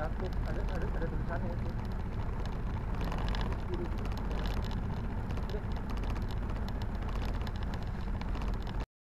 ada ada ada tulisannya itu